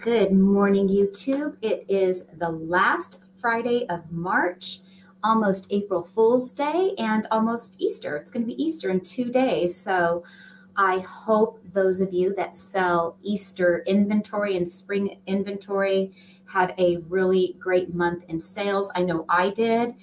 Good morning, YouTube. It is the last Friday of March, almost April Fool's Day, and almost Easter. It's going to be Easter in two days. So I hope those of you that sell Easter inventory and spring inventory had a really great month in sales. I know I did.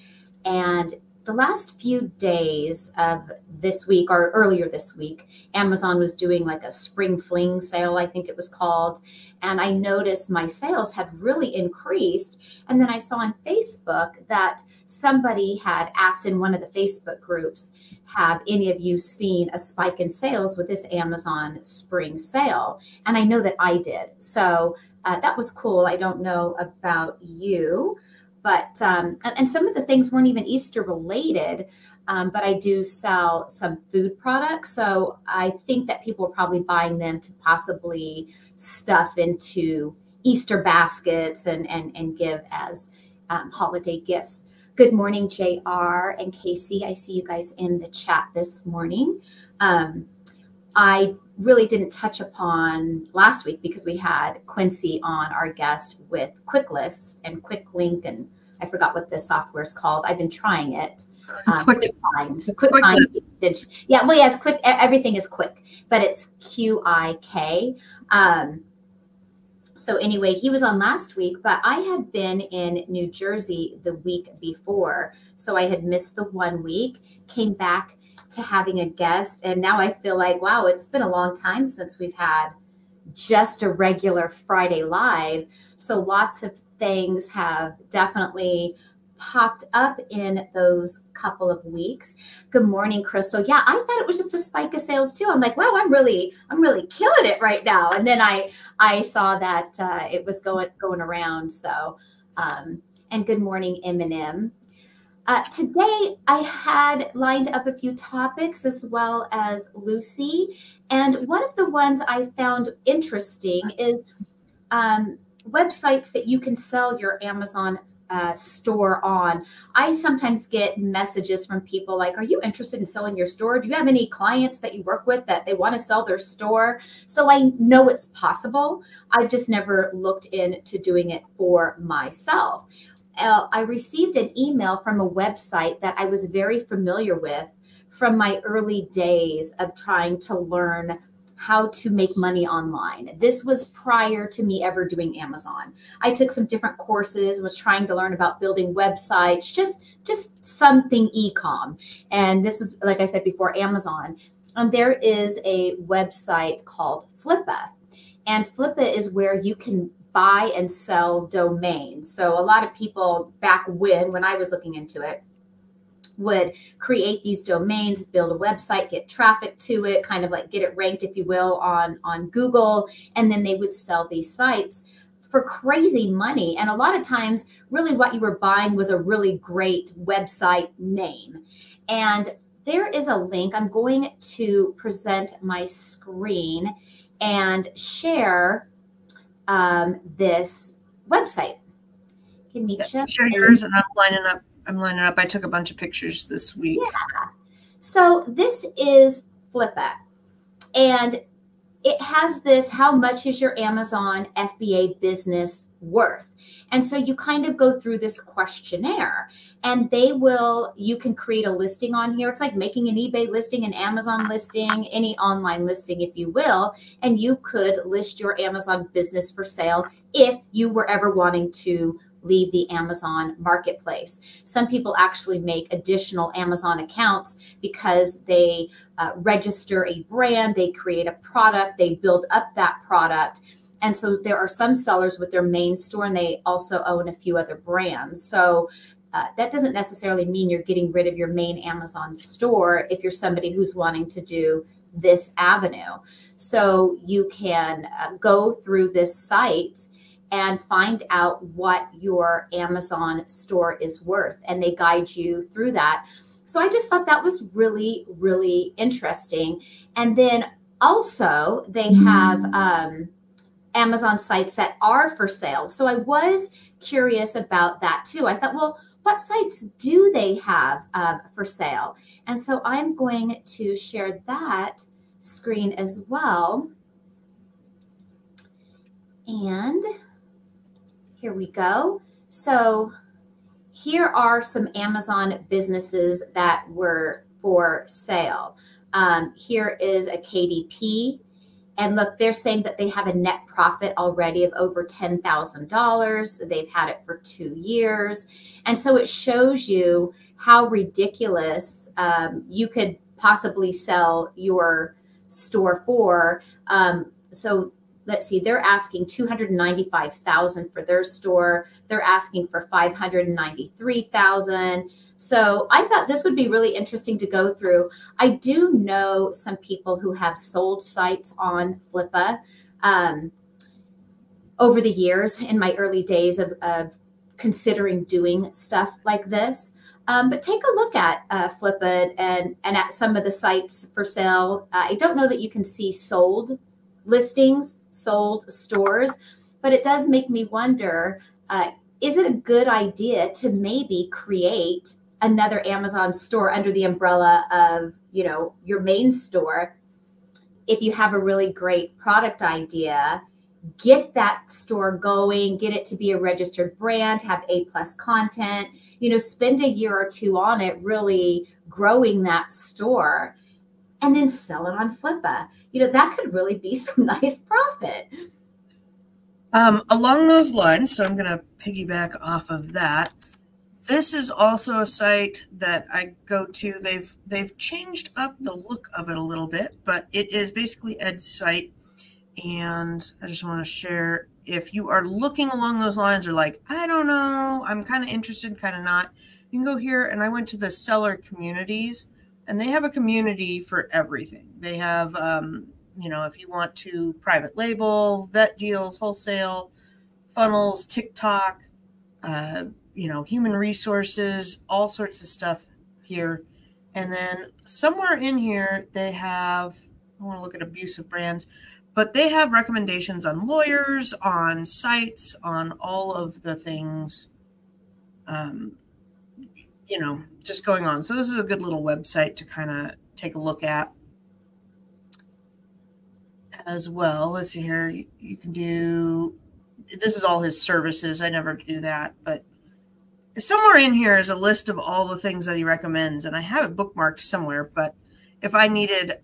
And the last few days of this week or earlier this week, Amazon was doing like a spring fling sale, I think it was called. And I noticed my sales had really increased. And then I saw on Facebook that somebody had asked in one of the Facebook groups, have any of you seen a spike in sales with this Amazon spring sale? And I know that I did. So uh, that was cool. I don't know about you but um, and some of the things weren't even Easter related. Um, but I do sell some food products, so I think that people are probably buying them to possibly stuff into Easter baskets and and and give as um, holiday gifts. Good morning, JR and Casey. I see you guys in the chat this morning. Um, I really didn't touch upon last week because we had Quincy on our guest with Quick Lists and Quick Link and I forgot what this software is called. I've been trying it. Um, quick, quick Finds. Quick, quick Finds. Yeah, well, yes, quick. Everything is quick, but it's Q I K. Um, so anyway, he was on last week, but I had been in New Jersey the week before, so I had missed the one week. Came back to having a guest, and now I feel like wow, it's been a long time since we've had just a regular Friday live. So lots of things have definitely popped up in those couple of weeks. Good morning, Crystal. Yeah, I thought it was just a spike of sales too. I'm like, wow, I'm really, I'm really killing it right now. And then I, I saw that uh, it was going, going around. So, um, and good morning, Eminem. Uh, today, I had lined up a few topics as well as Lucy. And one of the ones I found interesting is um, websites that you can sell your Amazon uh, store on. I sometimes get messages from people like, Are you interested in selling your store? Do you have any clients that you work with that they want to sell their store? So I know it's possible. I've just never looked into doing it for myself. Uh, I received an email from a website that I was very familiar with from my early days of trying to learn how to make money online. This was prior to me ever doing Amazon. I took some different courses, and was trying to learn about building websites, just just something e-com. And this was like I said before Amazon. And there is a website called Flippa. And Flippa is where you can buy and sell domains. So a lot of people back when when I was looking into it would create these domains, build a website, get traffic to it, kind of like get it ranked, if you will, on, on Google. And then they would sell these sites for crazy money. And a lot of times, really what you were buying was a really great website name. And there is a link. I'm going to present my screen and share um, this website. Give me just share yours, and I'm lining up I'm lining up. I took a bunch of pictures this week. Yeah. So this is Flippa. And it has this how much is your Amazon FBA business worth? And so you kind of go through this questionnaire and they will, you can create a listing on here. It's like making an eBay listing, an Amazon listing, any online listing, if you will. And you could list your Amazon business for sale if you were ever wanting to leave the Amazon marketplace. Some people actually make additional Amazon accounts because they uh, register a brand, they create a product, they build up that product. And so there are some sellers with their main store and they also own a few other brands. So uh, that doesn't necessarily mean you're getting rid of your main Amazon store if you're somebody who's wanting to do this avenue. So you can uh, go through this site and find out what your Amazon store is worth. And they guide you through that. So I just thought that was really, really interesting. And then also, they have um, Amazon sites that are for sale. So I was curious about that too. I thought, well, what sites do they have um, for sale? And so I'm going to share that screen as well. And here we go. So here are some Amazon businesses that were for sale. Um, here is a KDP. And look, they're saying that they have a net profit already of over $10,000. They've had it for two years. And so it shows you how ridiculous um, you could possibly sell your store for. Um, so let's see, they're asking 295,000 for their store. They're asking for 593,000. So I thought this would be really interesting to go through. I do know some people who have sold sites on Flippa um, over the years in my early days of, of considering doing stuff like this. Um, but take a look at uh, Flippa and, and at some of the sites for sale. Uh, I don't know that you can see sold listings, sold stores, but it does make me wonder uh, is it a good idea to maybe create another Amazon store under the umbrella of, you know, your main store? If you have a really great product idea, get that store going, get it to be a registered brand, have A plus content, you know, spend a year or two on it, really growing that store and then sell it on Flippa. You know, that could really be some nice profit. Um, along those lines, so I'm going to piggyback off of that. This is also a site that I go to. They've they've changed up the look of it a little bit, but it is basically Ed's site. And I just want to share if you are looking along those lines or like, I don't know, I'm kind of interested, kind of not, you can go here and I went to the seller communities and they have a community for everything. They have, um, you know, if you want to private label, vet deals, wholesale, funnels, TikTok, uh, you know, human resources, all sorts of stuff here. And then somewhere in here, they have, I want to look at abusive brands, but they have recommendations on lawyers, on sites, on all of the things. Um, you know, just going on. So this is a good little website to kind of take a look at as well. Let's see here. You, you, can do, this is all his services. I never do that, but somewhere in here is a list of all the things that he recommends. And I have it bookmarked somewhere, but if I needed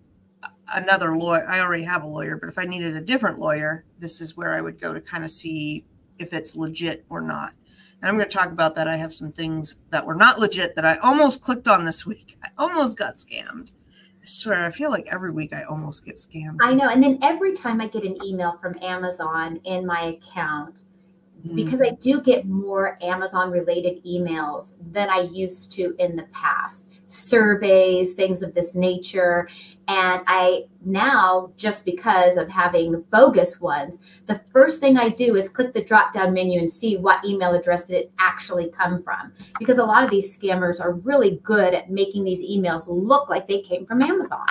another lawyer, I already have a lawyer, but if I needed a different lawyer, this is where I would go to kind of see if it's legit or not. And I'm going to talk about that. I have some things that were not legit that I almost clicked on this week. I almost got scammed. I swear, I feel like every week I almost get scammed. I know. And then every time I get an email from Amazon in my account, mm. because I do get more Amazon related emails than I used to in the past surveys, things of this nature. And I now, just because of having bogus ones, the first thing I do is click the drop down menu and see what email address it actually come from. Because a lot of these scammers are really good at making these emails look like they came from Amazon.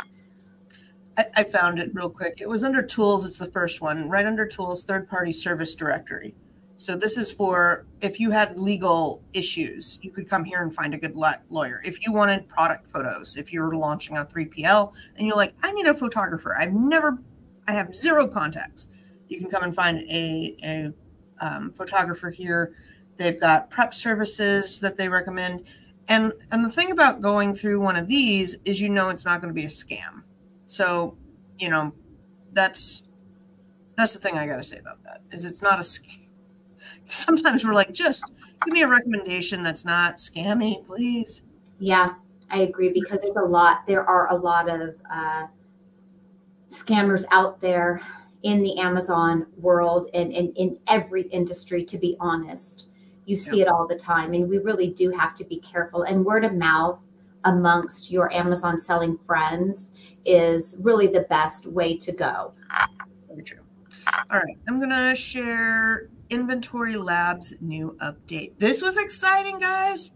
I, I found it real quick. It was under tools, it's the first one, right under tools, third party service directory. So this is for if you had legal issues, you could come here and find a good lawyer. If you wanted product photos, if you were launching a 3PL and you're like, I need a photographer. I've never, I have zero contacts. You can come and find a, a um, photographer here. They've got prep services that they recommend. And, and the thing about going through one of these is you know it's not going to be a scam. So, you know, that's that's the thing I got to say about that is it's not a scam sometimes we're like, just give me a recommendation that's not scammy, please. Yeah, I agree because there's a lot, there are a lot of uh, scammers out there in the Amazon world and, and in every industry, to be honest. You see yeah. it all the time. And we really do have to be careful. And word of mouth amongst your Amazon selling friends is really the best way to go. Very true. All right. I'm going to share Inventory Labs new update. This was exciting, guys.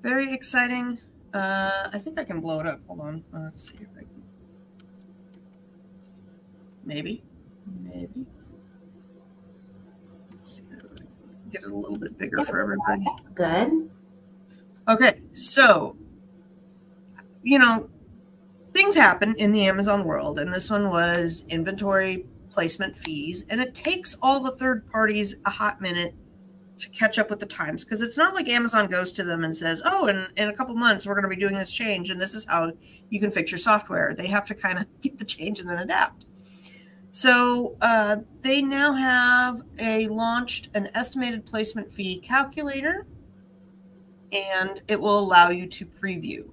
Very exciting. Uh, I think I can blow it up. Hold on. Uh, let's see if I can. Maybe. Maybe. Let's see get it a little bit bigger for everybody. That's good. Okay, so you know, things happen in the Amazon world, and this one was inventory placement fees, and it takes all the third parties a hot minute to catch up with the times because it's not like Amazon goes to them and says, "Oh, in in a couple months we're going to be doing this change, and this is how you can fix your software." They have to kind of get the change and then adapt. So uh, they now have a launched an estimated placement fee calculator, and it will allow you to preview.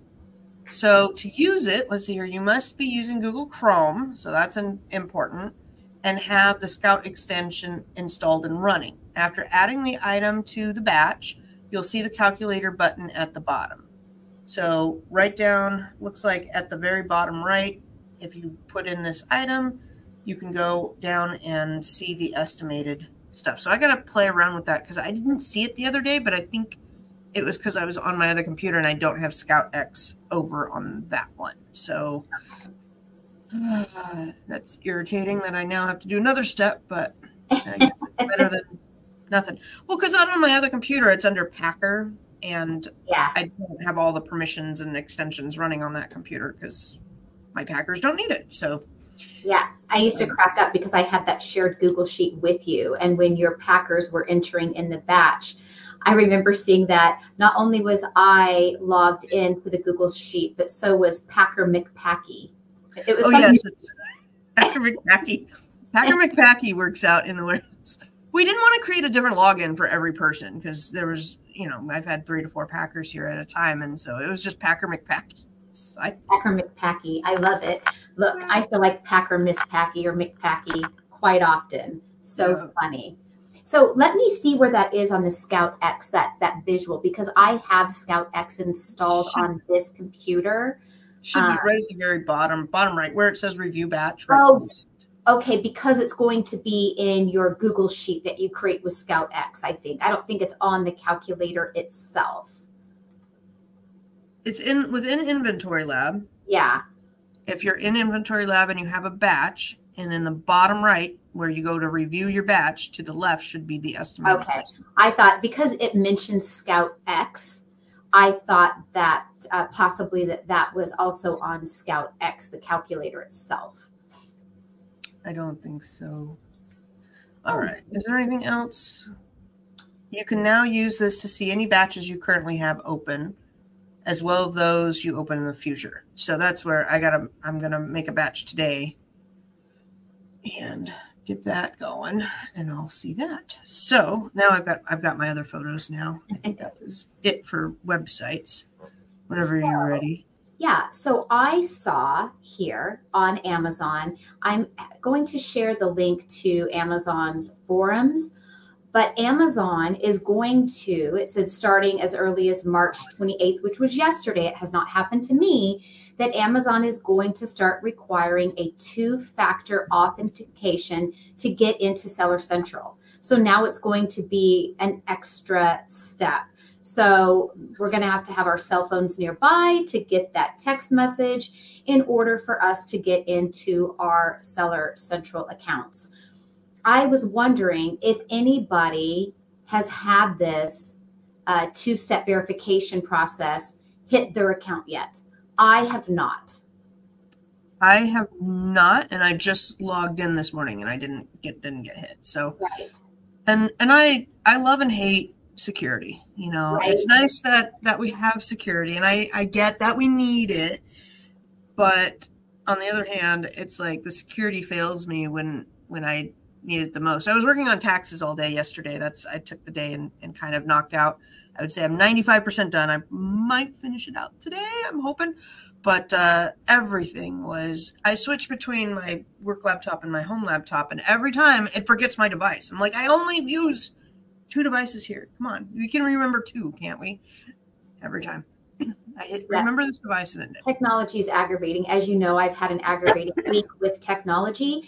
So to use it, let's see here, you must be using Google Chrome, so that's an important, and have the Scout extension installed and running. After adding the item to the batch, you'll see the calculator button at the bottom. So right down, looks like at the very bottom right, if you put in this item, you can go down and see the estimated stuff. So I got to play around with that because I didn't see it the other day, but I think it was because I was on my other computer and I don't have Scout X over on that one. So uh, that's irritating that I now have to do another step, but I guess it's better than nothing. Well, because on my other computer, it's under Packer, and Yeah. I don't have all the permissions and extensions running on that computer because my Packers don't need it. So Yeah, I used to crack up because I had that shared Google sheet with you. And when your Packers were entering in the batch, I remember seeing that not only was I logged into the Google sheet, but so was Packer McPacky. It was oh like yes, Packer McPacky. Packer McPacky works out in the warehouse. We didn't want to create a different login for every person because there was, you know, I've had three to four Packers here at a time, and so it was just Packer McPacky. I, Packer McPacky. I love it. Look, I feel like Packer Miss Packy or McPacky quite often. So Yeah. funny. So let me see where that is on the Scout X, that that visual, because I have Scout X installed on this computer. Should Uh, be right at the very bottom, bottom right, where it says review batch. Right Oh. to the left. Okay, because it's going to be in your Google sheet that you create with Scout X, I think. I don't think it's on the calculator itself. It's in within Inventory Lab. Yeah. If you're in Inventory Lab and you have a batch, and in the bottom right, where you go to review your batch, to the left should be the estimated. Okay. I thought because it mentions Scout X, I thought that uh, possibly that that was also on Scout X, the calculator itself. I don't think so. All Oh. Is there anything else? You can now use this to see any batches you currently have open, as well as those you open in the future. So that's where I gotta. I'm gonna make a batch today, and get that going, and I'll see that. So now I've got I've got my other photos now. I think that was it for websites. Whenever you're ready. Yeah, so I saw here on Amazon, I'm going to share the link to Amazon's forums, but Amazon is going to, it said starting as early as March 28th, which was yesterday, it has not happened to me, that Amazon is going to start requiring a two factor authentication to get into Seller Central. So now it's going to be an extra step. So we're going to have to have our cell phones nearby to get that text message in order for us to get into our Seller Central accounts. I was wondering if anybody has had this uh, two step verification process hit their account yet. I have not. I have not, and I just logged in this morning, and I didn't get didn't get hit. So Right. and and I I love and hate security. You know, it's nice that that we have security, and I I get that we need it, but on the other hand, it's like the security fails me when when I need it the most. I was working on taxes all day yesterday. That's I took the day and, and kind of knocked out. I would say I'm 95% done. I might finish it out today. I'm hoping, but uh, everything was. I switched between my work laptop and my home laptop, and every time it forgets my device. I'm like, I only use two devices here. Come on, we can remember two, can't we? Every time. I remember this device and it. Technology is aggravating. As you know, I've had an aggravating week with technology.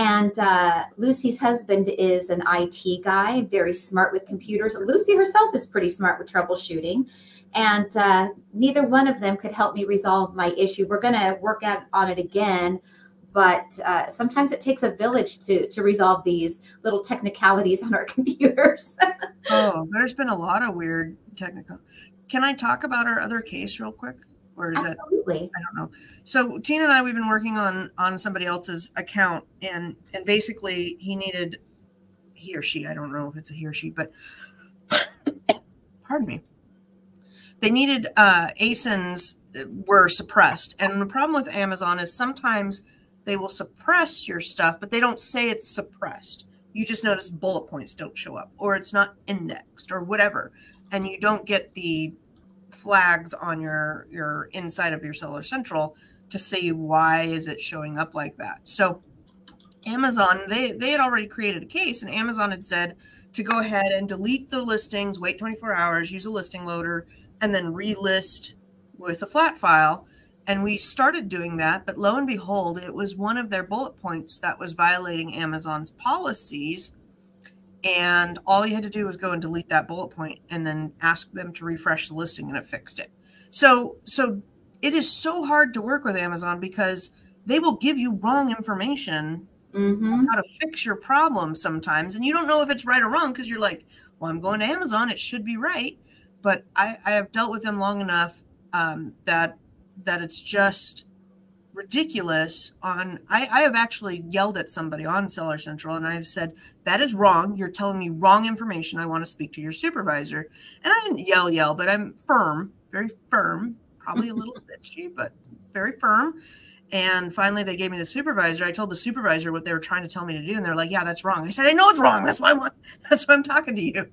And uh, Lucy's husband is an IT guy, very smart with computers. Lucy herself is pretty smart with troubleshooting. And uh, neither one of them could help me resolve my issue. We're going to work on it again. But uh, sometimes it takes a village to, to resolve these little technicalities on our computers. Oh, there's been a lot of weird technical. Can I talk about our other case real quick, or is that Absolutely. I don't know. So Tina and I we've been working on on somebody else's account and and basically he needed he or she, I don't know if it's a he or she, but pardon me, they needed uh, ASINs were suppressed. And the problem with Amazon is sometimes they will suppress your stuff, but they don't say it's suppressed. You just notice bullet points don't show up or it's not indexed or whatever. And you don't get the flags on your your inside of your seller central to say why is it showing up like that. So Amazon, they, they had already created a case and Amazon had said to go ahead and delete the listings, wait 24 hours, use a listing loader, and then relist with a flat file. And we started doing that, but lo and behold, it was one of their bullet points that was violating Amazon's policies. And all you had to do was go and delete that bullet point and then ask them to refresh the listing and it fixed it. So so it is so hard to work with Amazon because they will give you wrong information mm-hmm. how to fix your problem sometimes. And you don't know if it's right or wrong because you're like, well, I'm going to Amazon, it should be right. But I, I have dealt with them long enough um, that that it's just ridiculous on I, I have actually yelled at somebody on seller central and i've said that is wrong. You're telling me wrong information. I want to speak to your supervisor. And i didn't yell yell but i'm firm very firm probably a little bitchy but very firm. And finally they gave me the supervisor. I told the supervisor what they were trying to tell me to do and they're like yeah that's wrong. I said i know it's wrong. That's why i want that's why i'm talking to you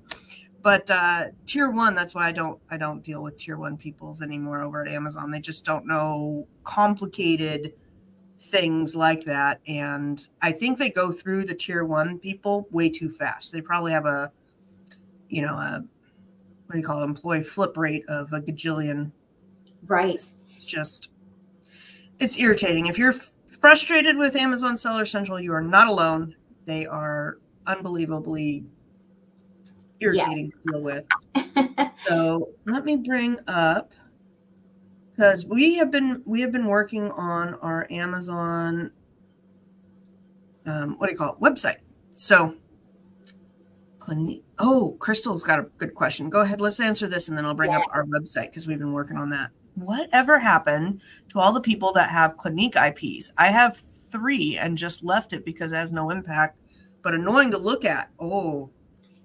but uh, tier one that's why i don't i don't deal with tier one peoples anymore over at amazon. They just don't know complicated things like that and i think they go through the tier one people way too fast. They probably have a you know a what do you call it employee flip rate of a gajillion. Right. It's just it's irritating. If you're frustrated with amazon seller central you are not alone. They are unbelievably irritating to deal with. so let me bring up because we have been we have been working on our Amazon um, what do you call it website. So. Oh, Crystal's got a good question. Go ahead, let's answer this, and then I'll bring yes. up our website because we've been working on that. Whatever happened to all the people that have Clinique IPs? I have three and just left it because it has no impact, but annoying to look at. Oh,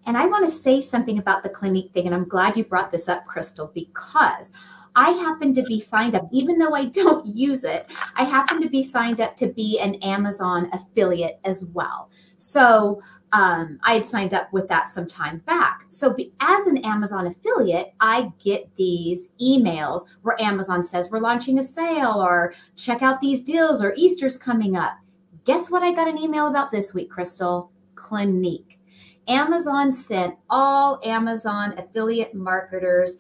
and I want to say something about the Clinique thing. And I'm glad you brought this up, Crystal, because I happen to be signed up, even though I don't use it, I happen to be signed up to be an Amazon affiliate as well. So um, I had signed up with that some time back. So, as an Amazon affiliate, I get these emails where Amazon says we're launching a sale or check out these deals or Easter's coming up. Guess what I got an email about this week, Crystal? Clinique. Amazon sent all Amazon affiliate marketers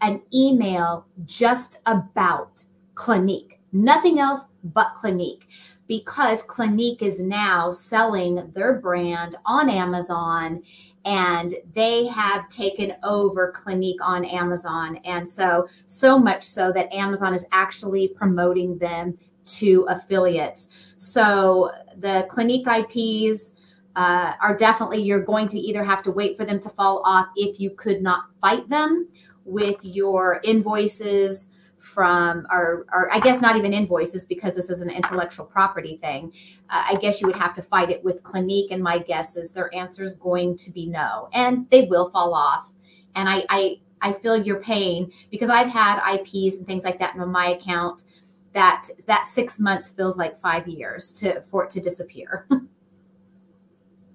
an email just about Clinique, nothing else but Clinique, because Clinique is now selling their brand on Amazon and they have taken over Clinique on Amazon. And so, so much so that Amazon is actually promoting them to affiliates. So the Clinique IPs, uh, are definitely you're going to either have to wait for them to fall off if you could not fight them with your invoices from or, or i guess not even invoices because this is an intellectual property thing. Uh, i guess you would have to fight it with clinique and my guess is their answer is going to be no. And they will fall off. And i i i feel your pain because i've had ips and things like that in my account that that six months feels like five years to for it to disappear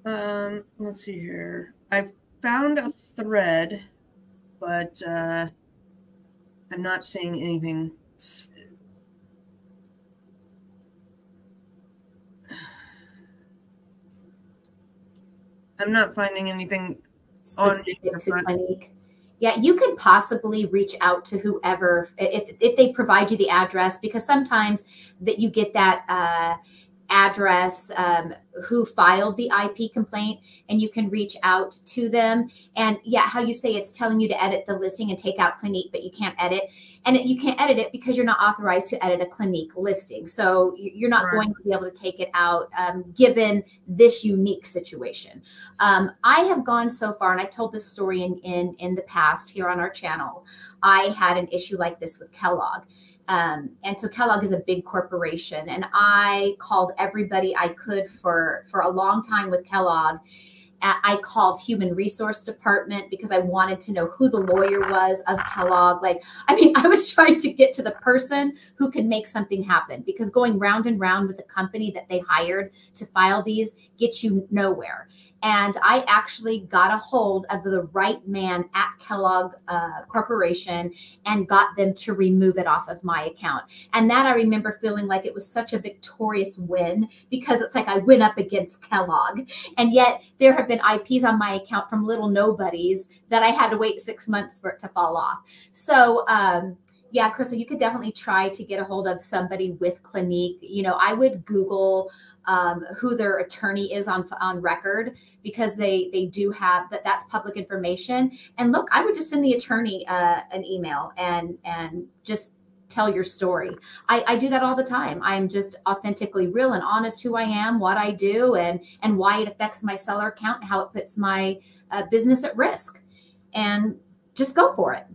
Um, let's see here. I've found a thread, but uh, I'm not seeing anything. I'm not finding anything specific to Clinique. Yeah, you could possibly reach out to whoever if if they provide you the address because sometimes that you get that uh, address, um, who filed the IP complaint, and you can reach out to them. And yeah, how you say it's telling you to edit the listing and take out Clinique, but you can't edit. And you can't edit it because you're not authorized to edit a Clinique listing. So you're not right. going to be able to take it out um, given this unique situation. Um, I have gone so far, and I've told this story in, in, in the past here on our channel. I had an issue like this with Kellogg um, and so Kellogg is a big corporation, and I called everybody I could for for a long time with Kellogg. Uh, I called human resource department because I wanted to know who the lawyer was of Kellogg. Like, I mean, I was trying to get to the person who could make something happen because going round and round with the company that they hired to file these gets you nowhere. And I actually got a hold of the right man at Kellogg uh, Corporation and got them to remove it off of my account. And that I remember feeling like it was such a victorious win because it's like I went up against Kellogg. And yet there have been IPs on my account from little nobodies that I had to wait six months for it to fall off. So, um, yeah, Crystal, you could definitely try to get a hold of somebody with Clinique. You know, I would Google um, who their attorney is on on record because they they do have that that's public information. And look, I would just send the attorney uh, an email and and just tell your story. I, I do that all the time. I'm just authentically real and honest who I am, what I do, and and why it affects my seller account, how it puts my uh, business at risk, and just go for it.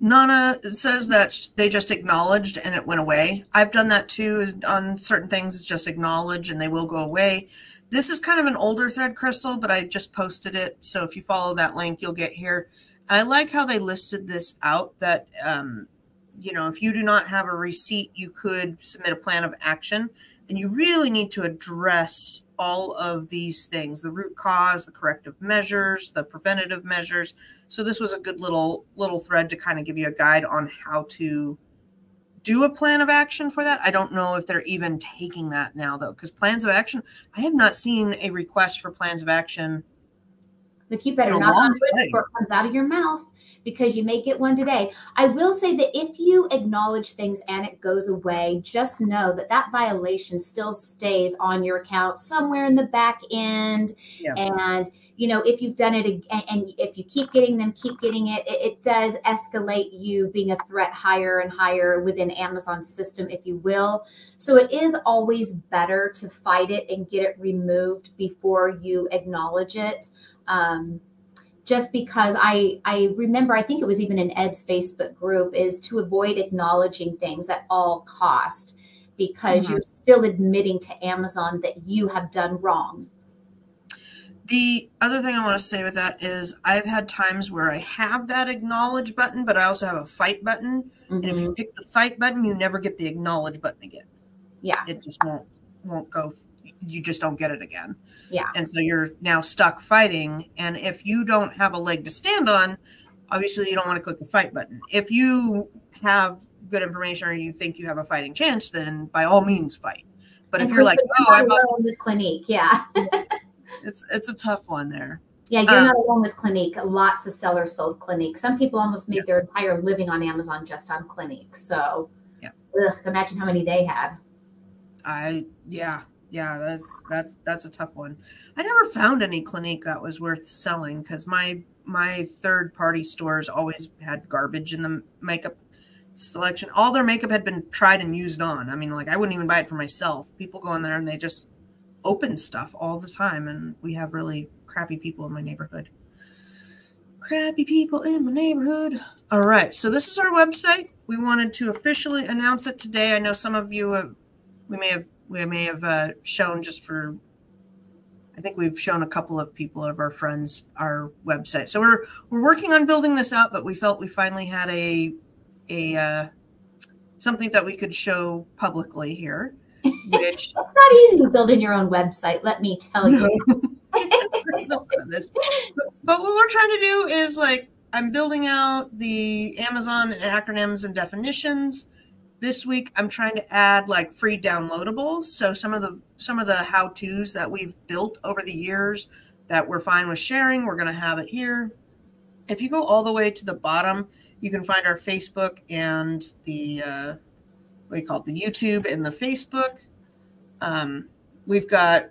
Nana says that they just acknowledged and it went away. I've done that too on certain things. Just acknowledge and they will go away. This is kind of an older thread, Crystal, but I just posted it. So if you follow that link, you'll get here. I like how they listed this out that, um, you know, if you do not have a receipt, you could submit a plan of action. And you really need to address all of these things the root cause the corrective measures the preventative measures. So this was a good little little thread to kind of give you a guide on how to do a plan of action for that. I don't know if they're even taking that now though because plans of action i have not seen a request for plans of action the keep better not on before it comes out of your mouth because you may get one today. I will say that if you acknowledge things and it goes away, just know that that violation still stays on your account somewhere in the back end. Yeah. And, you know, if you've done it and, and, if you keep getting them, keep getting it, it, it does escalate you being a threat higher and higher within Amazon's system, if you will. So it is always better to fight it and get it removed before you acknowledge it. Um, just because I I remember I think it was even in Ed's Facebook group is to avoid acknowledging things at all cost because mm-hmm. you're still admitting to Amazon that you have done wrong. The other thing I want to say with that is I've had times where I have that acknowledge button, but I also have a fight button. Mm-hmm. And if you mm-hmm. pick the fight button, you never get the acknowledge button again. Yeah. It just won't won't go you just don't get it again. Yeah. And so you're now stuck fighting. And if you don't have a leg to stand on, obviously you don't want to click the fight button. If you have good information or you think you have a fighting chance, then by all means fight. But and if you're like, oh, I'm with Clinique, yeah. it's it's a tough one there. Yeah, you're um, not alone with Clinique. Lots of sellers sold Clinique. Some people almost make yeah. their entire living on Amazon just on Clinique. So, yeah. Ugh, imagine how many they had. I yeah, yeah, that's that's that's a tough one. I never found any Clinique that was worth selling because my my third party stores always had garbage in the makeup selection. All their makeup had been tried and used on. I mean, like I wouldn't even buy it for myself. People go in there and they just open stuff all the time, and we have really crappy people in my neighborhood. Crappy people in my neighborhood. All right, so this is our website. We wanted to officially announce it today. I know some of you have, we may have we may have uh, shown just for I think we've shown a couple of people of our friends our website. So we're we're working on building this out, but we felt we finally had a a uh, something that we could show publicly here. Which it's not easy building your own website. Let me tell you. this. But what we're trying to do is like I'm building out the Amazon acronyms and definitions this week i'm trying to add like free downloadables. So some of the some of the how to's that we've built over the years that we're fine with sharing we're going to have it here. If you go all the way to the bottom you can find our facebook and the uh, what do you call it the youtube and the facebook. Um, we've got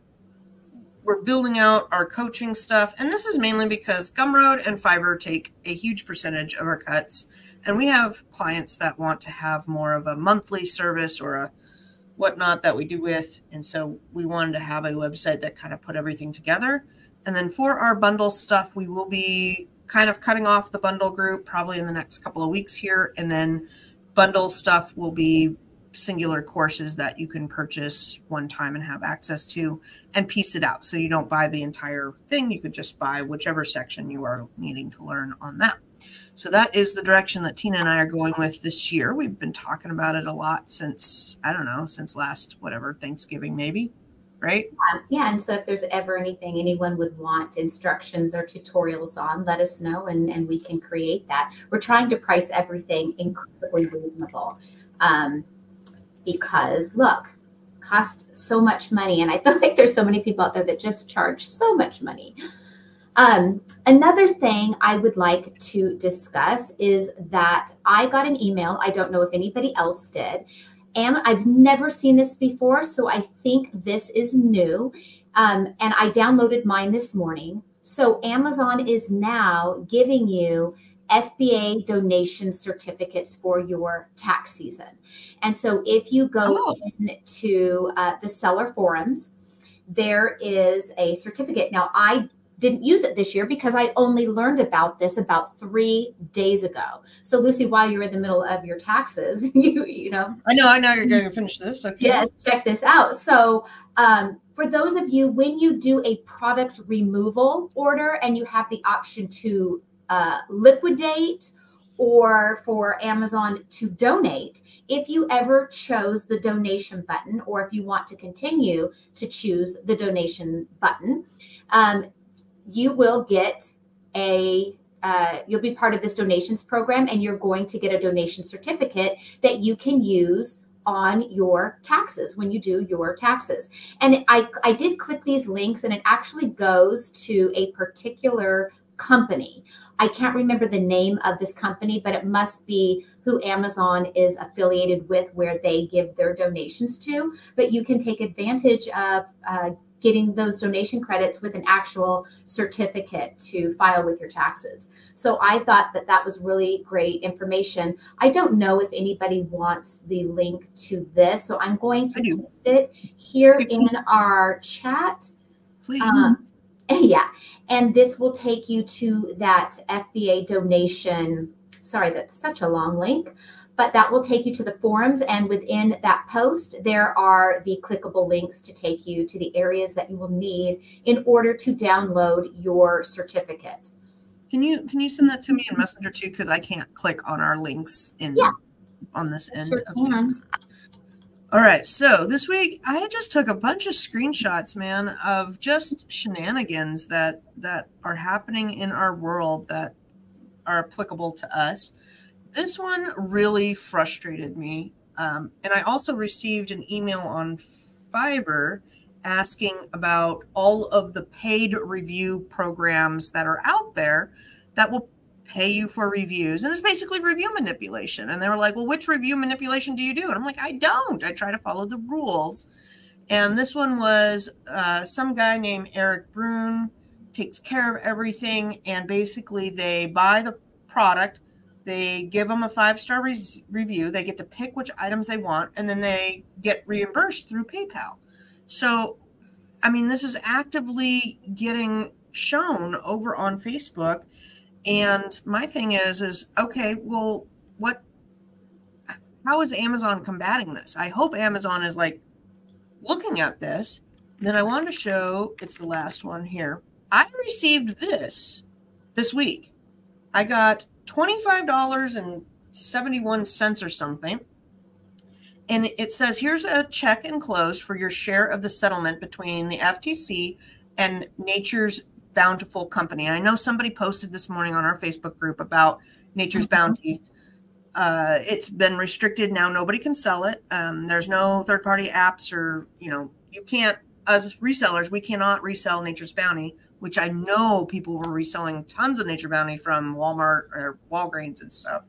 we're building out our coaching stuff and this is mainly because gumroad and fiverr take a huge percentage of our cuts and we have clients that want to have more of a monthly service or a whatnot that we do with. And so we wanted to have a website that kind of put everything together. And then for our bundle stuff, we will be kind of cutting off the bundle group probably in the next couple of weeks here. And then bundle stuff will be singular courses that you can purchase one time and have access to and piece it out. So you don't buy the entire thing. You could just buy whichever section you are needing to learn on that. So that is the direction that Tina and I are going with this year. We've been talking about it a lot since, I don't know, since last, whatever, Thanksgiving maybe, right? Um, yeah. And so if there's ever anything anyone would want instructions or tutorials on, let us know and, and we can create that. We're trying to price everything incredibly reasonable um, because look, cost so much money. And I feel like there's so many people out there that just charge so much money. Um, another thing I would like to discuss is that I got an email. I don't know if anybody else did. And I've never seen this before, so I think this is new. Um, and I downloaded mine this morning. So Amazon is now giving you FBA donation certificates for your tax season. And so if you go oh. into uh, the seller forums, there is a certificate. Now, I didn't use it this year because I only learned about this about three days ago. So Lucy, while you're in the middle of your taxes, you you know. I know, I know you're going to finish this. Okay. Yeah, check this out. So um, for those of you, when you do a product removal order and you have the option to uh, liquidate or for Amazon to donate, if you ever chose the donation button, or if you want to continue to choose the donation button, um, you will get a uh, you'll be part of this donations program and you're going to get a donation certificate that you can use on your taxes when you do your taxes. And I, I did click these links and it actually goes to a particular company. I can't remember the name of this company, but it must be who Amazon is affiliated with where they give their donations to. But you can take advantage of uh, getting those donation credits with an actual certificate to file with your taxes. So I thought that that was really great information. I don't know if anybody wants the link to this, so I'm going to post it here in our chat. Please. Um, yeah, and this will take you to that FBA donation. Sorry, that's such a long link but that will take you to the forums. And within that post, there are the clickable links to take you to the areas that you will need in order to download your certificate. Can you can you send that to me in Messenger too? Because I can't click on our links in yeah. on this end sure of things. All right, so this week I just took a bunch of screenshots, man, of just shenanigans that that are happening in our world that are applicable to us this one really frustrated me. Um, and I also received an email on Fiverr asking about all of the paid review programs that are out there that will pay you for reviews. And it's basically review manipulation. And they were like, well, which review manipulation do you do? And I'm like, I don't. I try to follow the rules. And this one was uh, some guy named Eric Brune takes care of everything. And basically, they buy the product they give them a five star re- review. They get to pick which items they want, and then they get reimbursed through PayPal. So, I mean, this is actively getting shown over on Facebook. And my thing is, is okay, well, what, how is Amazon combating this? I hope Amazon is like looking at this. Then I wanted to show, it's the last one here. I received this this week. I got $25.71 or something. And it says here's a check enclosed for your share of the settlement between the FTC and Nature's Bountiful Company. And I know somebody posted this morning on our Facebook group about Nature's mm-hmm. Bounty. Uh, it's been restricted now. Nobody can sell it. Um, there's no third party apps or, you know, you can't, as resellers, we cannot resell Nature's Bounty which I know people were reselling tons of Nature Bounty from Walmart or Walgreens and stuff.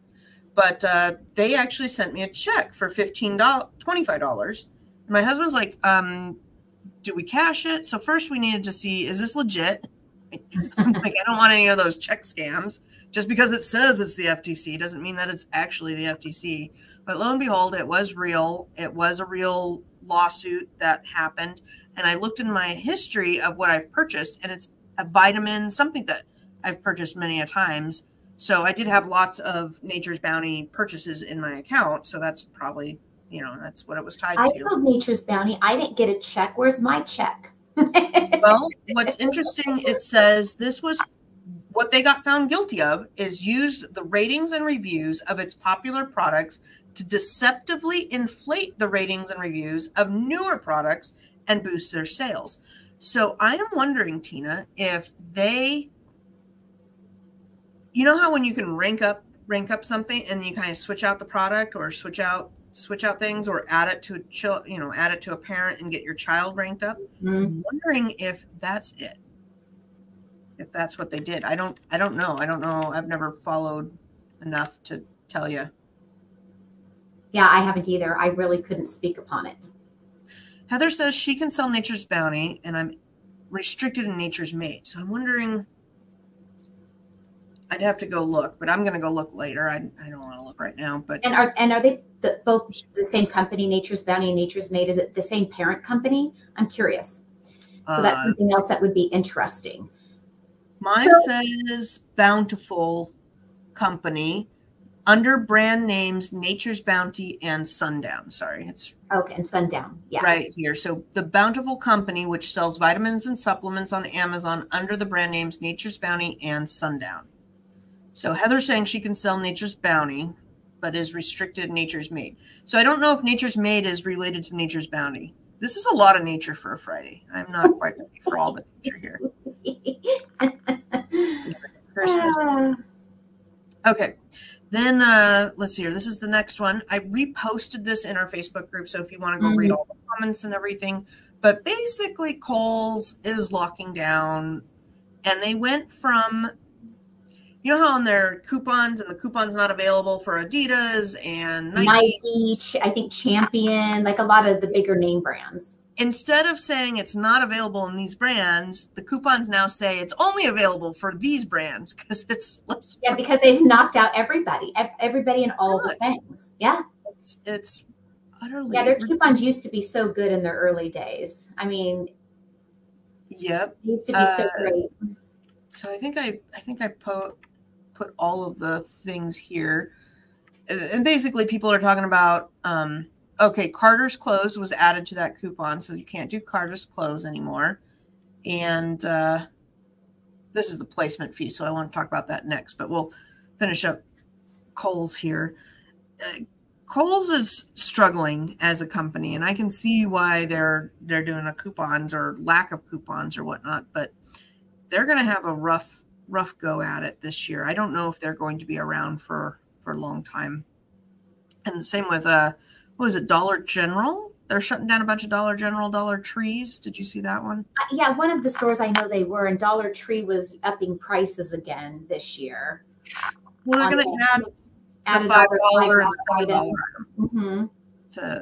But uh, they actually sent me a check for $15, $25. And my husband's like, um, do we cash it? So first we needed to see, is this legit? like, I don't want any of those check scams. Just because it says it's the FTC doesn't mean that it's actually the FTC. But lo and behold, it was real. It was a real lawsuit that happened. And I looked in my history of what I've purchased, and it's a vitamin, something that I've purchased many a times. So I did have lots of Nature's Bounty purchases in my account. So that's probably you know, that's what it was tied to. I to. told Nature's Bounty I didn't get a check. Where's my check? well, what's interesting, it says this was what they got found guilty of is used the ratings and reviews of its popular products to deceptively inflate the ratings and reviews of newer products and boost their sales. So I am wondering, Tina, if they, you know how when you can rank up rank up something and you kind of switch out the product or switch out switch out things or add it to a child, you know, add it to a parent and get your child ranked up. Mm-hmm. I'm wondering if that's it. If that's what they did. I don't I don't know. I don't know. I've never followed enough to tell you. Yeah, I haven't either. I really couldn't speak upon it. Heather says she can sell Nature's Bounty and I'm restricted in Nature's Made. So I'm wondering I'd have to go look, but I'm going to go look later. I, I don't want to look right now, but and are and are they the, both the same company, Nature's Bounty and Nature's Made? Is it the same parent company? I'm curious. So that's uh, something else that would be interesting. Mine so, says Bountiful Company under brand names Nature's Bounty and Sundown. Sorry, it's okay, and Sundown. Yeah. Right here. So the Bountiful Company, which sells vitamins and supplements on Amazon under the brand names Nature's Bounty and Sundown. So Heather's saying she can sell Nature's Bounty, but is restricted Nature's Made. So I don't know if Nature's Made is related to Nature's Bounty. This is a lot of nature for a Friday. I'm not quite ready for all the nature here. Ah. okay. Then uh, let's see here. This is the next one. I reposted this in our Facebook group. So if you want to go mm-hmm. read all the comments and everything, but basically Kohl's is locking down and they went from you know how on their coupons and the coupons not available for Adidas and Nike, Nike, I think Champion, like a lot of the bigger name brands. Instead of saying it's not available in these brands, the coupons now say it's only available for these brands because it's less. Yeah, because they've knocked out everybody, everybody in all the things. Yeah, it's it's utterly. Yeah, their coupons used to be so good in their early days. I mean, yep, used to be uh, so great. So I think I I think I po- put all of the things here. And basically, people are talking about um, okay, Carter's Clothes was added to that coupon, so you can't do Carter's Clothes anymore. And uh, this is the placement fee, so I want to talk about that next, but we'll finish up Kohl's here. Uh, Kohl's is struggling as a company, and I can see why they're they're doing a coupons or lack of coupons or whatnot, but they're going to have a rough rough go at it this year. I don't know if they're going to be around for for a long time. And the same with uh what was it, Dollar General? They're shutting down a bunch of Dollar General, Dollar Trees. Did you see that one? Uh, yeah, one of the stores I know they were, and Dollar Tree was upping prices again this year. Well, they're going to add, add the five dollar and seven dollar. Mm-hmm.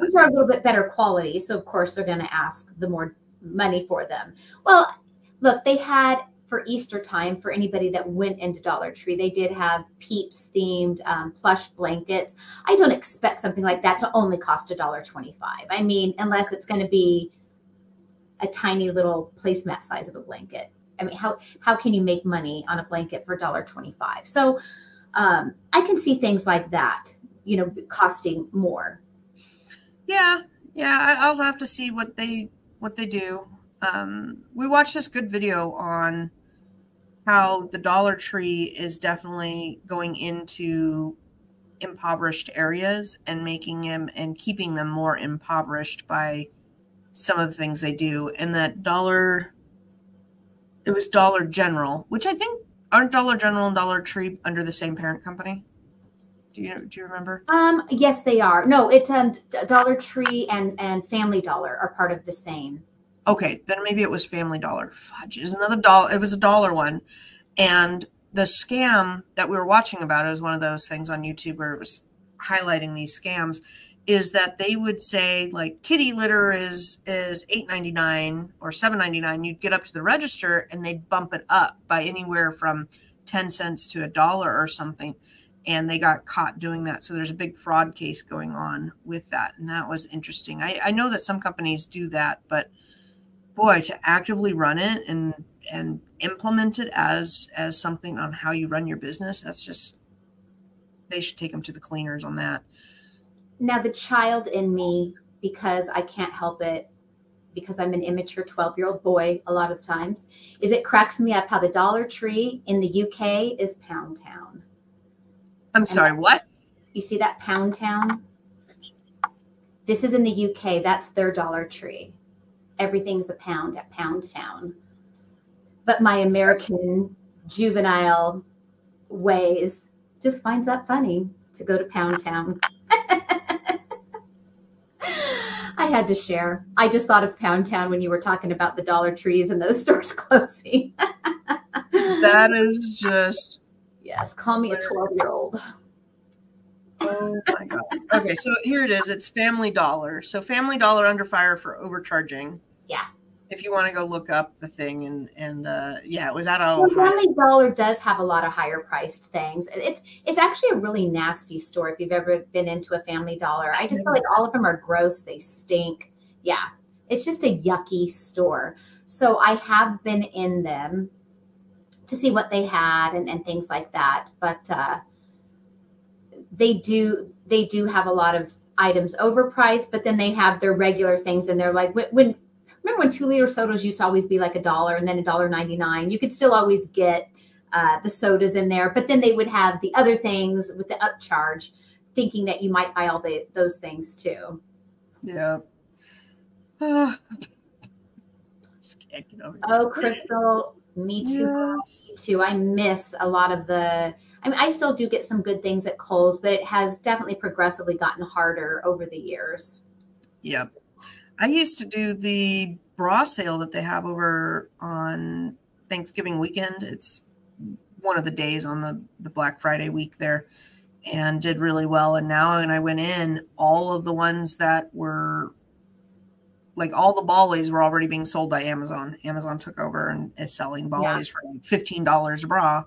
Which are a little bit better quality, so of course they're going to ask the more money for them. Well, look, they had for Easter time for anybody that went into Dollar Tree. They did have Peeps themed um, plush blankets. I don't expect something like that to only cost a dollar twenty-five. I mean, unless it's going to be a tiny little placemat size of a blanket. I mean, how how can you make money on a blanket for dollar twenty-five? So um, I can see things like that, you know, costing more. Yeah, yeah, I'll have to see what they what they do. Um, we watched this good video on how the Dollar Tree is definitely going into impoverished areas and making them and keeping them more impoverished by some of the things they do. And that Dollar, it was Dollar General, which I think aren't Dollar General and Dollar Tree under the same parent company. Do you do you remember? Um, yes, they are. No, it's um Dollar Tree and and Family Dollar are part of the same. Okay, then maybe it was Family Dollar. Fudge, is another dollar. It was a dollar one, and the scam that we were watching about it was one of those things on YouTube where it was highlighting these scams. Is that they would say like kitty litter is is eight ninety nine or seven ninety nine. You'd get up to the register and they'd bump it up by anywhere from ten cents to a dollar or something and they got caught doing that. So there's a big fraud case going on with that. And that was interesting. I, I know that some companies do that, but boy, to actively run it and and implement it as as something on how you run your business, that's just they should take them to the cleaners on that. now the child in me, because I can't help it, because I'm an immature 12 year old boy a lot of times, is it cracks me up how the Dollar Tree in the UK is Pound Town. I'm sorry, what? You see that Pound Town? This is in the UK. That's their Dollar Tree. Everything's a pound at Pound Town. But my American juvenile ways just finds that funny to go to Pound Town. I had to share. I just thought of Pound Town when you were talking about the Dollar Trees and those stores closing. that is just. Yes, call me a 12 year old. Oh my God. Okay, so here it is. It's Family Dollar. So Family Dollar under fire for overcharging. Yeah if you want to go look up the thing and and uh, yeah, it was at a Family Dollar does have a lot of higher priced things. It's it's actually a really nasty store if you've ever been into a Family Dollar. I just feel like all of them are gross. They stink. Yeah, it's just a yucky store. So I have been in them to see what they had and, and things like that. But uh, they do they do have a lot of items overpriced, but then they have their regular things and they're like when, when remember when two liter sodas used to always be like a dollar and then a dollar 99 you could still always get uh, the sodas in there but then they would have the other things with the upcharge thinking that you might buy all the those things too. Yeah oh crystal me too. Yes. me too. I miss a lot of the I mean, I still do get some good things at Kohl's, but it has definitely progressively gotten harder over the years. Yep. I used to do the bra sale that they have over on Thanksgiving weekend. It's one of the days on the, the Black Friday week there and did really well. And now when I went in, all of the ones that were like all the Balis were already being sold by Amazon. Amazon took over and is selling Balis yeah. for like $15 a bra.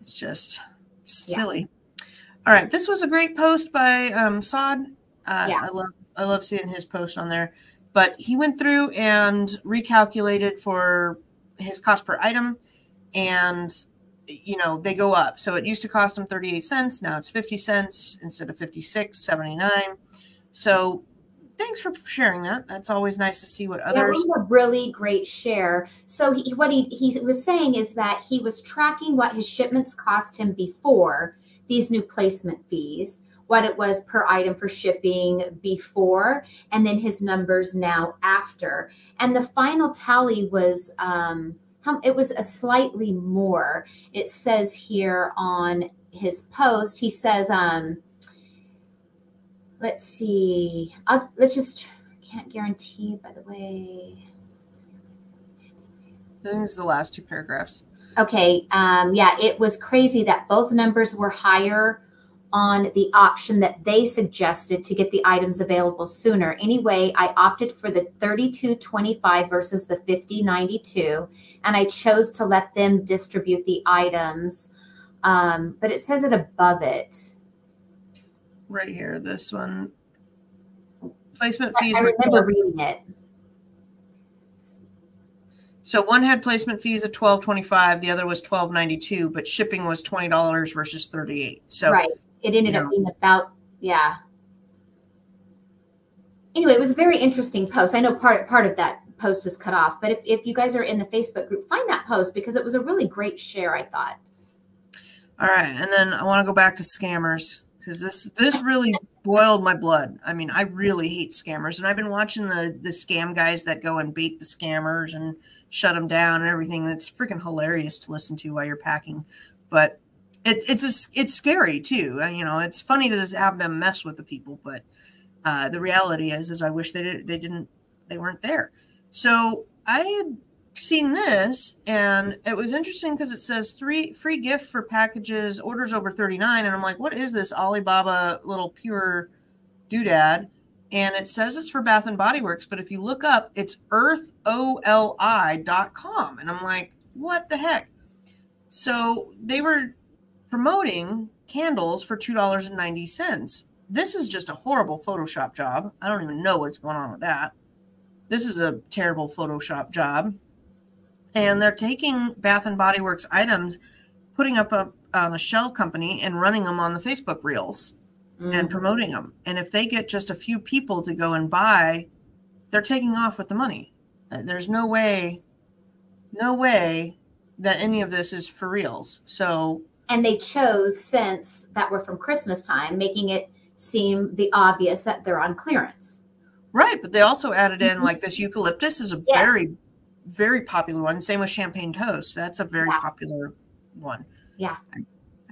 It's just silly. Yeah. All right. This was a great post by um, Sod. Uh, yeah. I love I love seeing his post on there. But he went through and recalculated for his cost per item, and you know they go up. So it used to cost him 38 cents. Now it's 50 cents instead of 56, 79. So thanks for sharing that. That's always nice to see what others. Yeah, a really great share. So he, what he he was saying is that he was tracking what his shipments cost him before these new placement fees what it was per item for shipping before, and then his numbers now after. And the final tally was um, it was a slightly more. It says here on his post, he says, um, let's see, I'll, let's just, can't guarantee, by the way. I think this is the last two paragraphs. Okay. Um, yeah, it was crazy that both numbers were higher on the option that they suggested to get the items available sooner. Anyway, I opted for the 3225 versus the 5092, and I chose to let them distribute the items. Um, but it says it above it. Right here, this one. Placement fees. I remember reading it. So one had placement fees of twelve twenty five, the other was twelve ninety two, but shipping was twenty dollars versus thirty eight. So right it ended up being about yeah. Anyway it was a very interesting post. I know part part of that post is cut off but if, if you guys are in the facebook group find that post because it was a really great share i thought. All right and then i want to go back to scammers because this this really boiled my blood. I mean i really hate scammers and i've been watching the the scam guys that go and bait the scammers and shut them down and everything. That's freaking hilarious to listen to while you're packing but it, it's a, it's scary too. Uh, you know, it's funny to have them mess with the people, but uh, the reality is, is I wish they did, they didn't, they weren't there. So I had seen this, and it was interesting because it says three free gift for packages orders over thirty nine, and I'm like, what is this Alibaba little pure doodad? And it says it's for Bath and Body Works, but if you look up, it's eartholi.com, and I'm like, what the heck? So they were promoting candles for $2.90. This is just a horrible Photoshop job. I don't even know what's going on with that. This is a terrible Photoshop job. And they're taking Bath and Body Works items, putting up a, um, a shell company, and running them on the Facebook Reels. mm. and promoting them. And if they get just a few people to go and buy, they're taking off with the money. Uh, there's no way, no way that any of this is for reals. So, and they chose scents that were from Christmas time, making it seem the obvious that they're on clearance. Right, but they also added in mm-hmm. like this eucalyptus is a yes. very, very popular one. Same with champagne toast. That's a very yeah. popular one. Yeah, I,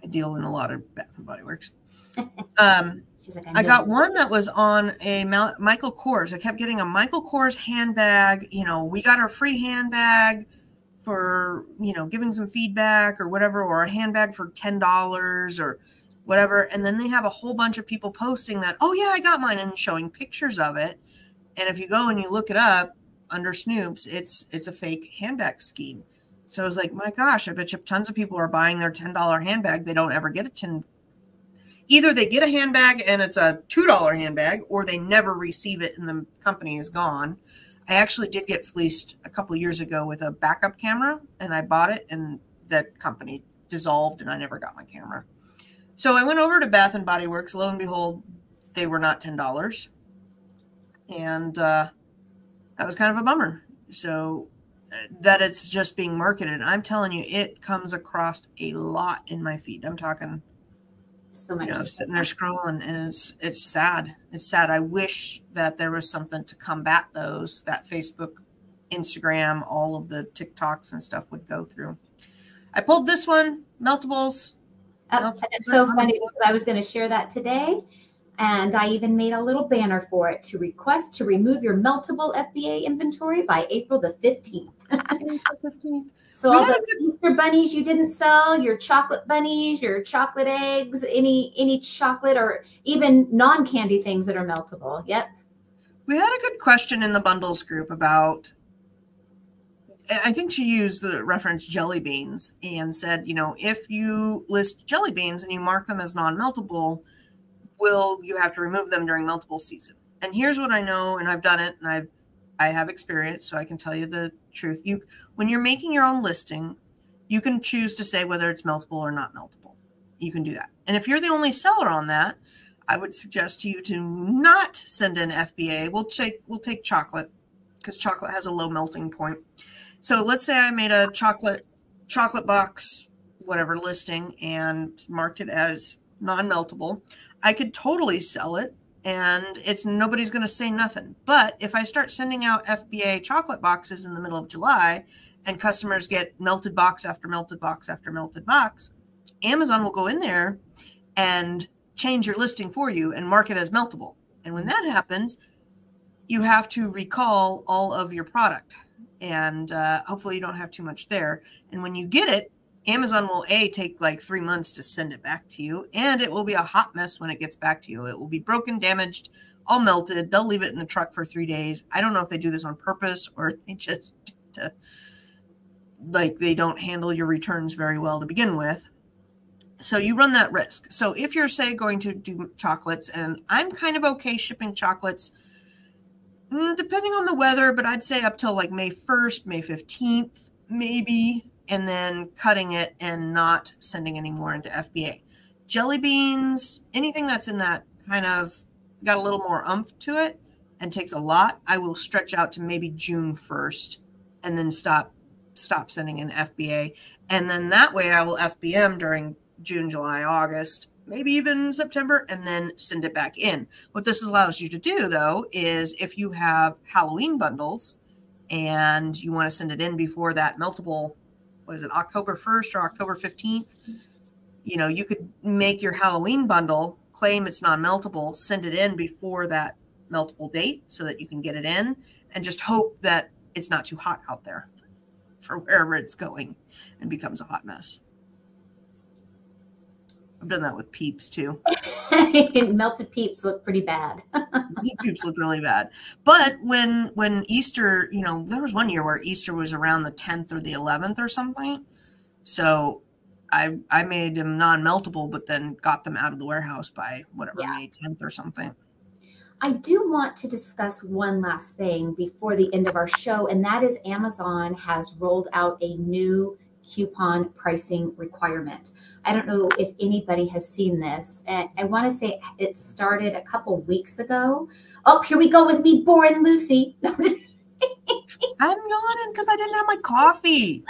I, deal in a lot of Bath and Body Works. Um, like, I, I got one that was on a Michael Kors. I kept getting a Michael Kors handbag. You know, we got our free handbag for you know giving some feedback or whatever, or a handbag for ten dollars or whatever. And then they have a whole bunch of people posting that, oh yeah, I got mine and showing pictures of it. And if you go and you look it up under Snopes, it's it's a fake handbag scheme. So I was like, my gosh, I bet you tons of people are buying their $10 handbag. They don't ever get a 10 either they get a handbag and it's a $2 handbag or they never receive it and the company is gone. I actually did get fleeced a couple years ago with a backup camera and I bought it and that company dissolved and I never got my camera. So I went over to Bath and Body Works. Lo and behold, they were not ten dollars, and uh, that was kind of a bummer. So uh, that it's just being marketed. I'm telling you, it comes across a lot in my feed. I'm talking so much. You know, sitting there scrolling, and it's it's sad. It's sad. I wish that there was something to combat those that Facebook, Instagram, all of the TikToks and stuff would go through. I pulled this one, meltables. Oh, it's so funny I was going to share that today. And I even made a little banner for it to request to remove your meltable FBA inventory by April the 15th. So all those Easter bunnies you didn't sell, your chocolate bunnies, your chocolate eggs, any any chocolate or even non-candy things that are meltable. Yep. We had a good question in the bundles group about I think she used the reference jelly beans and said, you know, if you list jelly beans and you mark them as non-meltable, will you have to remove them during meltable season? And here's what I know, and I've done it, and I've I have experience, so I can tell you the truth. You when you're making your own listing, you can choose to say whether it's meltable or not meltable. You can do that. And if you're the only seller on that, I would suggest to you to not send in FBA. We'll take we'll take chocolate because chocolate has a low melting point so let's say I made a chocolate chocolate box whatever listing and marked it as non-meltable. I could totally sell it and it's nobody's going to say nothing. But if I start sending out FBA chocolate boxes in the middle of July and customers get melted box after melted box after melted box, Amazon will go in there and change your listing for you and mark it as meltable. And when that happens, you have to recall all of your product and uh, hopefully you don't have too much there. And when you get it, Amazon will a take like three months to send it back to you, and it will be a hot mess when it gets back to you. It will be broken, damaged, all melted. They'll leave it in the truck for three days. I don't know if they do this on purpose or they just to, like they don't handle your returns very well to begin with. So you run that risk. So if you're say going to do chocolates, and I'm kind of okay shipping chocolates Mm, depending on the weather, but I'd say up till like May 1st, May 15th, maybe, and then cutting it and not sending any more into FBA. Jelly beans, anything that's in that kind of got a little more umph to it and takes a lot, I will stretch out to maybe June 1st and then stop stop sending in FBA. And then that way I will FBM during June, July, August, maybe even September, and then send it back in. What this allows you to do, though, is if you have Halloween bundles and you want to send it in before that meltable, what is it, October 1st or October 15th, you know, you could make your Halloween bundle, claim it's non meltable, send it in before that meltable date so that you can get it in, and just hope that it's not too hot out there for wherever it's going and becomes a hot mess. I've done that with peeps too. Melted peeps look pretty bad. peeps look really bad. But when when Easter, you know, there was one year where Easter was around the 10th or the 11th or something. So I I made them non-meltable, but then got them out of the warehouse by whatever yeah. May 10th or something. I do want to discuss one last thing before the end of our show, and that is Amazon has rolled out a new coupon pricing requirement. I don't know if anybody has seen this. And I want to say it started a couple weeks ago. Oh, here we go with me, born Lucy. I'm yawning because I didn't have my coffee.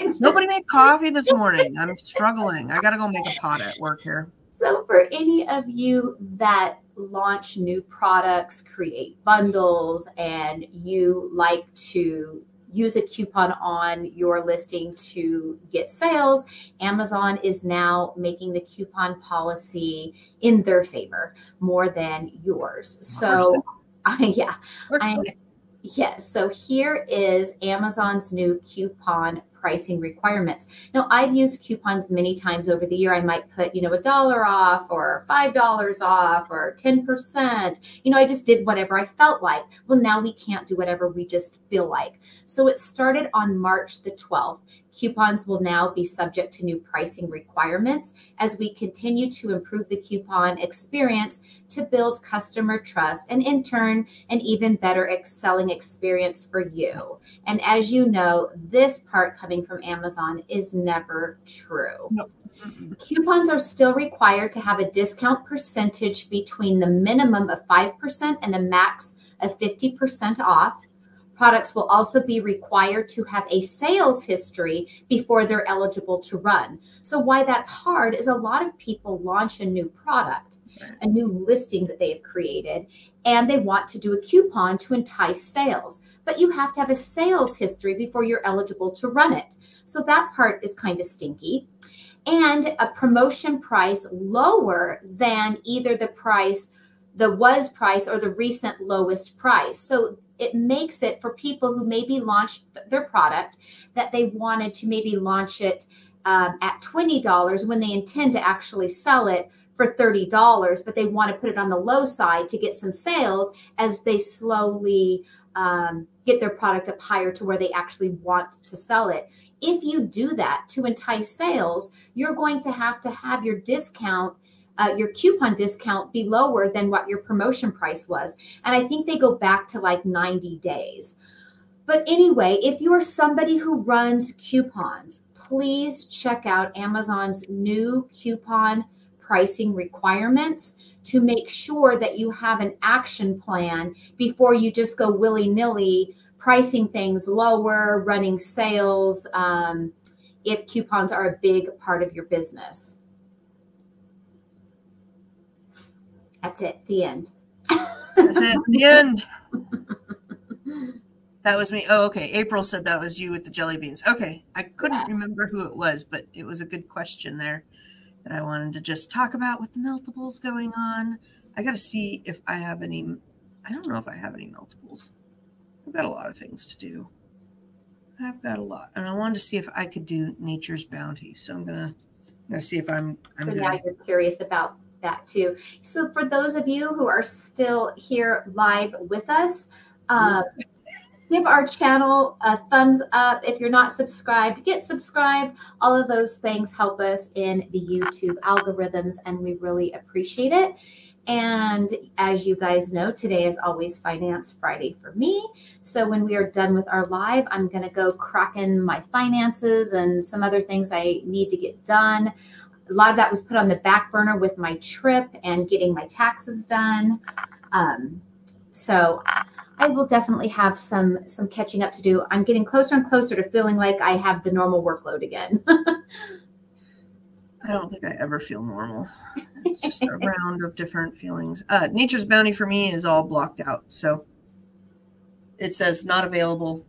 Nobody made coffee this morning. I'm struggling. I got to go make a pot at work here. So, for any of you that launch new products, create bundles, and you like to use a coupon on your listing to get sales, Amazon is now making the coupon policy in their favor more than yours. So, yeah, yes. So here is Amazon's new coupon pricing requirements. Now, I've used coupons many times over the year. I might put, you know, a dollar off or $5 off or 10%. You know, I just did whatever I felt like. Well, now we can't do whatever we just feel like. So it started on March the 12th. Coupons will now be subject to new pricing requirements as we continue to improve the coupon experience to build customer trust and, in turn, an even better selling experience for you. And as you know, this part coming from Amazon is never true. Nope. Coupons are still required to have a discount percentage between the minimum of 5% and the max of 50% off. Products will also be required to have a sales history before they're eligible to run. So, why that's hard is a lot of people launch a new product, a new listing that they have created, and they want to do a coupon to entice sales. But you have to have a sales history before you're eligible to run it. So, that part is kind of stinky. And a promotion price lower than either the price the was price or the recent lowest price. So it makes it for people who maybe launched their product that they wanted to maybe launch it um, at $20 when they intend to actually sell it for $30, but they want to put it on the low side to get some sales as they slowly um, get their product up higher to where they actually want to sell it. If you do that to entice sales, you're going to have to have your discount uh, your coupon discount be lower than what your promotion price was. And I think they go back to like 90 days. But anyway, if you are somebody who runs coupons, please check out Amazon's new coupon pricing requirements to make sure that you have an action plan before you just go willy nilly pricing things lower, running sales, um, if coupons are a big part of your business. That's it. The end. That's it. The end. That was me. Oh, okay. April said that was you with the jelly beans. Okay. I couldn't yeah. remember who it was, but it was a good question there that I wanted to just talk about with the meltables going on. I got to see if I have any. I don't know if I have any meltables. I've got a lot of things to do. I've got a lot, and I wanted to see if I could do Nature's Bounty. So I'm gonna, I'm gonna see if I'm. I'm so now you're curious about that too. So for those of you who are still here live with us, uh, give our channel a thumbs up. If you're not subscribed, get subscribed. All of those things help us in the YouTube algorithms, and we really appreciate it. And as you guys know, today is always Finance Friday for me. So when we are done with our live, I'm going to go crack in my finances and some other things I need to get done a lot of that was put on the back burner with my trip and getting my taxes done. Um, so I will definitely have some some catching up to do. I'm getting closer and closer to feeling like I have the normal workload again. I don't think I ever feel normal. It's just a round of different feelings. Uh, Nature's Bounty for me is all blocked out. So it says not available,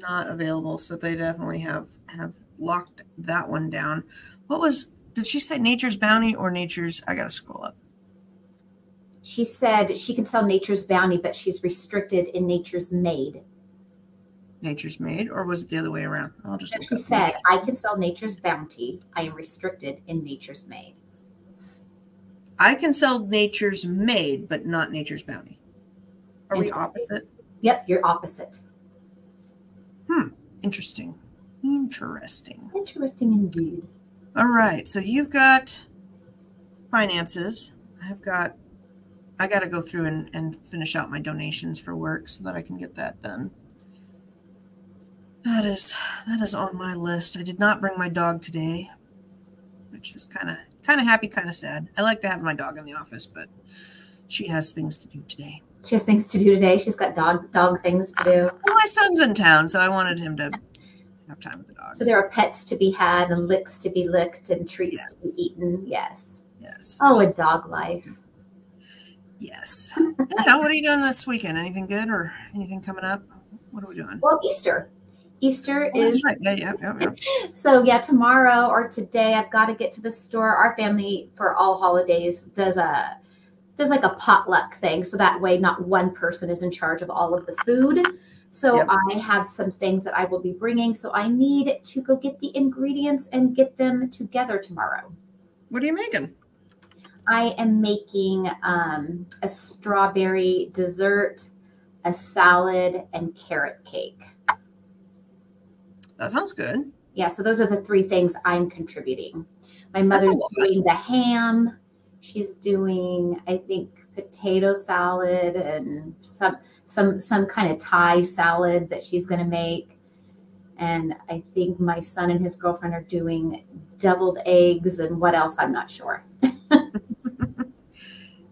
not available. So they definitely have have locked that one down. What was, did she say Nature's Bounty or Nature's, I got to scroll up. She said she can sell Nature's Bounty, but she's restricted in Nature's Made. Nature's Made, or was it the other way around? I'll just. She said, "I can sell Nature's Bounty. I am restricted in Nature's Made." I can sell Nature's Made, but not Nature's Bounty. Are we opposite? Yep, you're opposite. Hmm. Interesting. Interesting. Interesting indeed. All right. So you've got finances. I've got, I got to go through and, and finish out my donations for work so that I can get that done. That is that is on my list. I did not bring my dog today, which is kind of kind of happy, kind of sad. I like to have my dog in the office, but she has things to do today. She has things to do today. She's got dog dog things to do. Well, my son's in town, so I wanted him to have time with the dog. So there are pets to be had and licks to be licked and treats yes. to be eaten. Yes. Yes. Oh, a dog life. Yes. yeah. What are you doing this weekend? Anything good or anything coming up? What are we doing? Well, Easter. Easter oh, is right. Yeah, yeah, yeah, yeah. so yeah, tomorrow or today I've got to get to the store. Our family for all holidays does a does like a potluck thing. So that way not one person is in charge of all of the food. So yep. I have some things that I will be bringing. So I need to go get the ingredients and get them together tomorrow. What are you making? I am making um, a strawberry dessert, a salad, and carrot cake. That sounds good. Yeah, so those are the three things I'm contributing. My mother's doing the ham. She's doing, I think, potato salad and some some some kind of Thai salad that she's going to make. And I think my son and his girlfriend are doing deviled eggs and what else I'm not sure.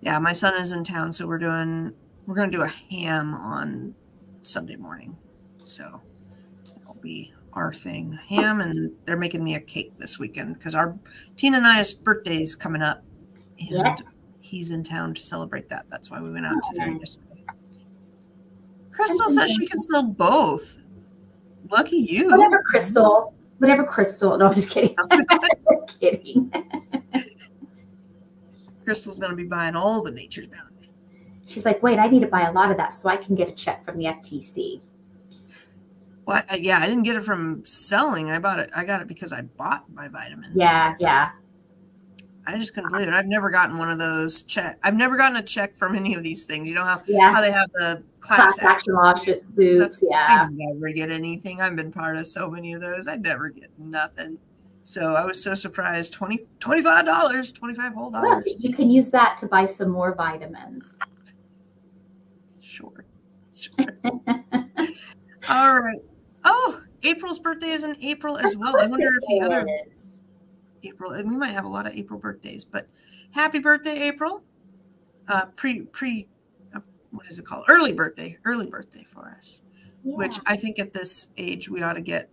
yeah, my son is in town, so we're doing we're going to do a ham on Sunday morning. So that'll be our thing. Ham and they're making me a cake this weekend because our Tina and I's birthday is coming up, and yeah. he's in town to celebrate that. That's why we went out to dinner oh. yesterday. Crystal says she can still both. Lucky you. Whatever, Crystal. Whatever, Crystal. No, I'm just kidding. just kidding. Crystal's going to be buying all the Nature's Bounty. She's like, wait, I need to buy a lot of that so I can get a check from the FTC. Well, I, uh, yeah, I didn't get it from selling. I bought it. I got it because I bought my vitamins. Yeah, yeah. I just couldn't believe it. I've never gotten one of those check. I've never gotten a check from any of these things. You know how yeah. how they have the class, class action lawsuits. Yeah, I never get anything. I've been part of so many of those. I never get nothing. So I was so surprised. 20 dollars, twenty five whole dollars. Look, you can use that to buy some more vitamins. Sure, sure. All right. Oh, April's birthday is in April as well. I wonder if the other. Is. April. And we might have a lot of April birthdays, but happy birthday, April. Uh, pre, pre, what is it called? Early birthday, early birthday for us, yeah. which I think at this age we ought to get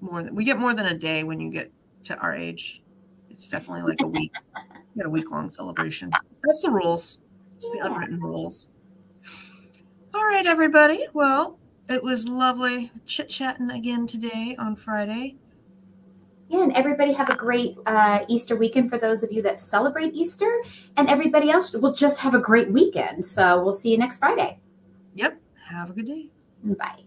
more than, we get more than a day when you get to our age. It's definitely like a week, you get a week long celebration. That's the rules. It's the unwritten rules. All right, everybody. Well, it was lovely chit chatting again today on Friday. Yeah, and everybody have a great uh, Easter weekend for those of you that celebrate Easter, and everybody else will just have a great weekend. So we'll see you next Friday. Yep. Have a good day. Bye.